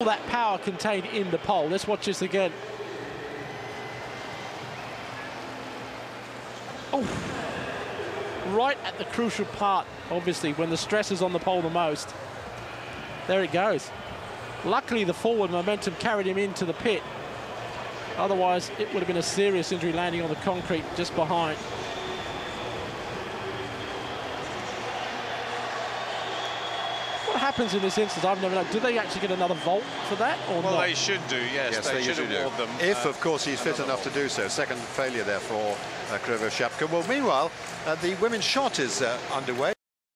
all that power contained in the pole. Let's watch this again. Oh, right at the crucial part, obviously, when the stress is on the pole the most. There it goes. Luckily, the forward momentum carried him into the pit. Otherwise, it would have been a serious injury landing on the concrete just behind. What happens in this instance? I've never known. Do they actually get another vault for that or Well, not? they should do, yes. Yes, they, they should usually do. them. If, uh, of course, he's fit enough to do so. Second failure there for uh, Krivoshyapka. Well, meanwhile, uh, the women's shot is uh, underway.